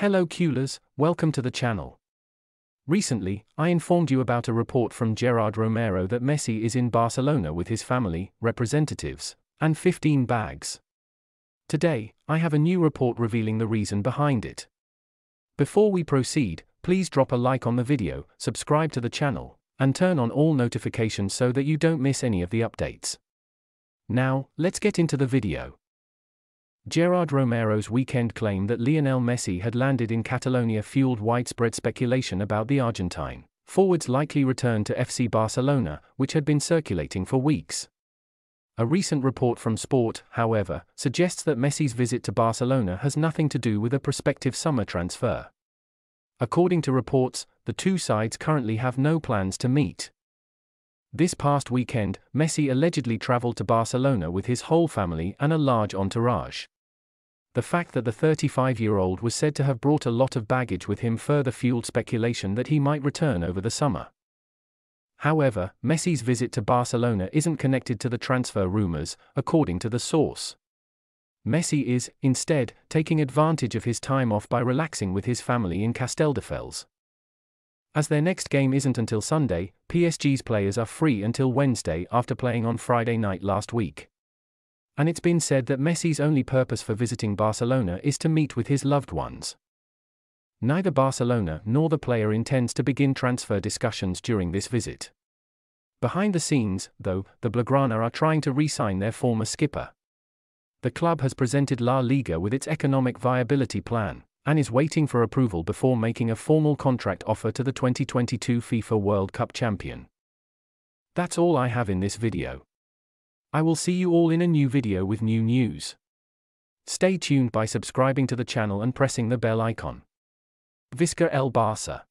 Hello Culers, welcome to the channel. Recently, I informed you about a report from Gerard Romero that Messi is in Barcelona with his family, representatives, and 15 bags. Today, I have a new report revealing the reason behind it. Before we proceed, please drop a like on the video, subscribe to the channel, and turn on all notifications so that you don't miss any of the updates. Now, let's get into the video. Gerard Romero's weekend claim that Lionel Messi had landed in Catalonia fueled widespread speculation about the Argentine forward's likely return to FC Barcelona, which had been circulating for weeks. A recent report from Sport, however, suggests that Messi's visit to Barcelona has nothing to do with a prospective summer transfer. According to reports, the two sides currently have no plans to meet. This past weekend, Messi allegedly traveled to Barcelona with his whole family and a large entourage. The fact that the 35 year old was said to have brought a lot of baggage with him further fueled speculation that he might return over the summer. However, Messi's visit to Barcelona isn't connected to the transfer rumours, according to the source. Messi is, instead, taking advantage of his time off by relaxing with his family in Castelldefels. As their next game isn't until Sunday, PSG's players are free until Wednesday after playing on Friday night last week and it's been said that Messi's only purpose for visiting Barcelona is to meet with his loved ones. Neither Barcelona nor the player intends to begin transfer discussions during this visit. Behind the scenes, though, the Blaugrana are trying to re sign their former skipper. The club has presented La Liga with its economic viability plan, and is waiting for approval before making a formal contract offer to the 2022 FIFA World Cup champion. That's all I have in this video. I will see you all in a new video with new news. Stay tuned by subscribing to the channel and pressing the bell icon. Visca El Barça